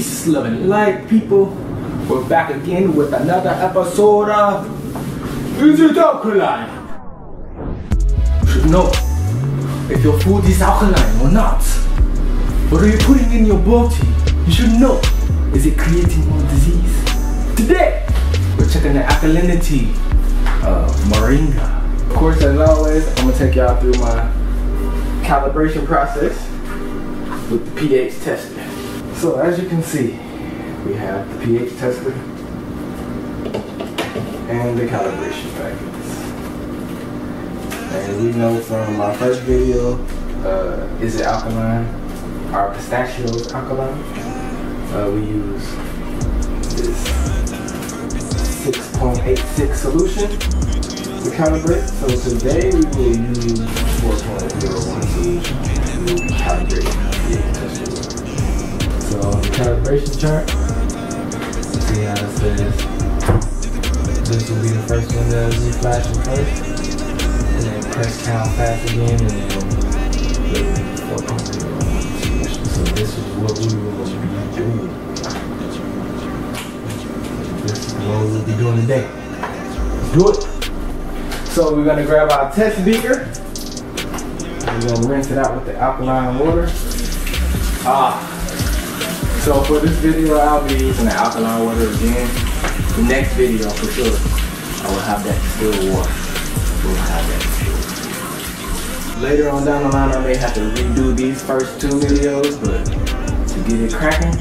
Peace, love, and light, people. We're back again with another episode of Is It Alkaline? You should know if your food is alkaline or not. What are you putting in your body? You should know. Is it creating more disease? Today, we're checking the alkalinity of moringa. Of course, as always, I'm gonna take y'all through my calibration process with the pH tester. So as you can see, we have the pH tester and the calibration packets. And we know from my first video, uh, is it alkaline? Are pistachios alkaline? Uh, we use this 6.86 solution to calibrate. So today we will use 4.01 solution to calibrate the pH tester. So calibration chart, see how it says this will be the first one that will be flashing first. And then press count fast again and then the 4.01 solution. So this is what we will be doing. This is what we'll be doing today. Do it. So we're gonna grab our test beaker. We're gonna rinse it out with the alkaline water. Ah, so for this video, I'll be using the alkaline water again. The next video, for sure, I will have that still water. We'll have that. Later on down the line, I may have to redo these first two videos, but to get it cracking,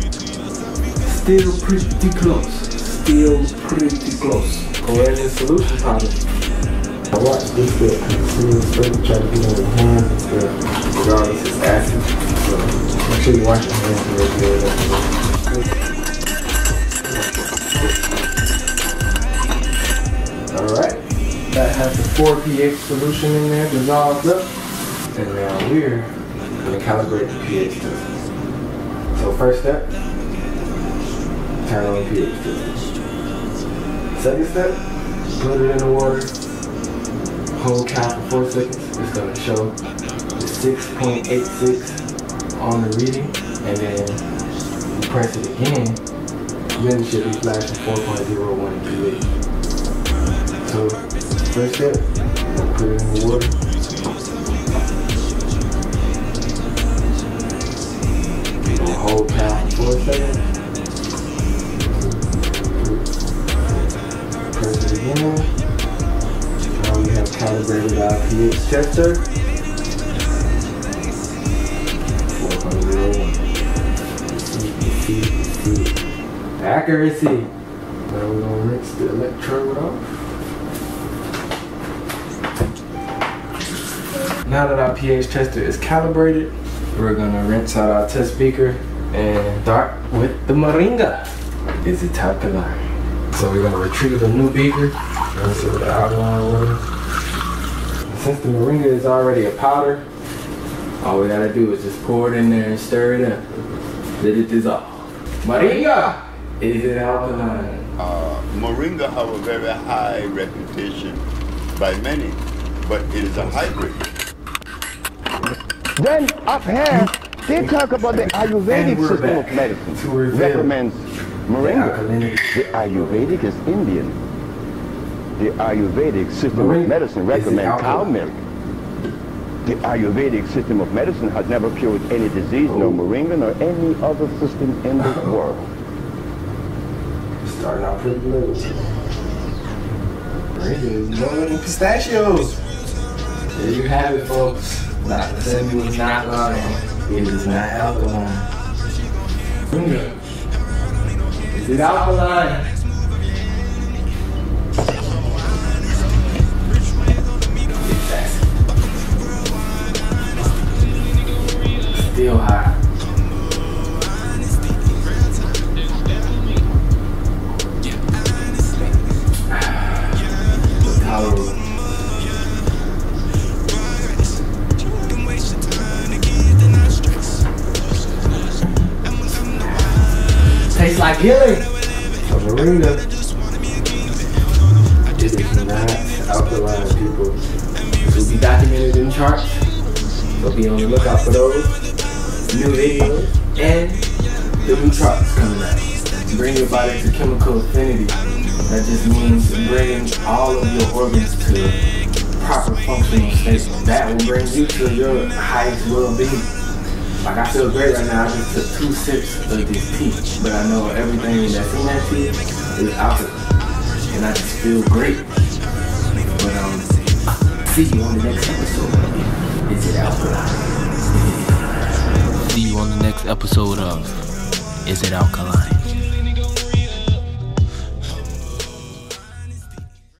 still pretty close. Still pretty close. And solution powder. I watch this bit it's really straight to try to get on the hands Alright, that has the 4 pH solution in there dissolved up. And now we're going to calibrate the pH test. So first step, turn on the pH test. Second step, put it in the water, hold count for four seconds. It's gonna show the 6.86 on the reading, and then you press it again, then it should be flashing 4.01 pH. So, first step, put it in the water. Hold count for four seconds. Press it again. Now we have calibrated our pH tester. Accuracy. Now we're gonna rinse the electrode off. Now that our pH tester is calibrated, we're gonna rinse out our test beaker and start with the moringa. Is it alkaline? So we're gonna retrieve a new beaker, rinse it with the alkaline water. Since the moringa is already a powder, all we gotta do is just pour it in there and stir it up. Let it dissolve. Moringa! Is it alkaline? Uh, Moringa have a very high reputation by many, but it is a hybrid. Then up here, they talk about the Ayurvedic system of medicine. to reveal Recommends moringa. The Ayurvedic is Indian. The Ayurvedic system Moringa of medicine recommends cow milk. The Ayurvedic system of medicine has never cured any disease, nor moringa, nor any other system in this world. Starting. Moringa is more pistachios. There you have it, folks. Not Sebi was not lying. It is not alkaline. Is it alkaline? Like healing. A moringa. It is not alkaline, people. This will be documented in charts. So be on the lookout for those new videos and the nootropics coming out. Bring your body to chemical affinity. That just means bringing all of your organs to proper functional state. That will bring you to your highest well-being. Like I feel great right now. I just took two sips of this tea, but I know everything that's in that tea is alcohol, and I just feel great. But um, see you on the next episode. Is it alkaline? See you on the next episode of Is It Alkaline?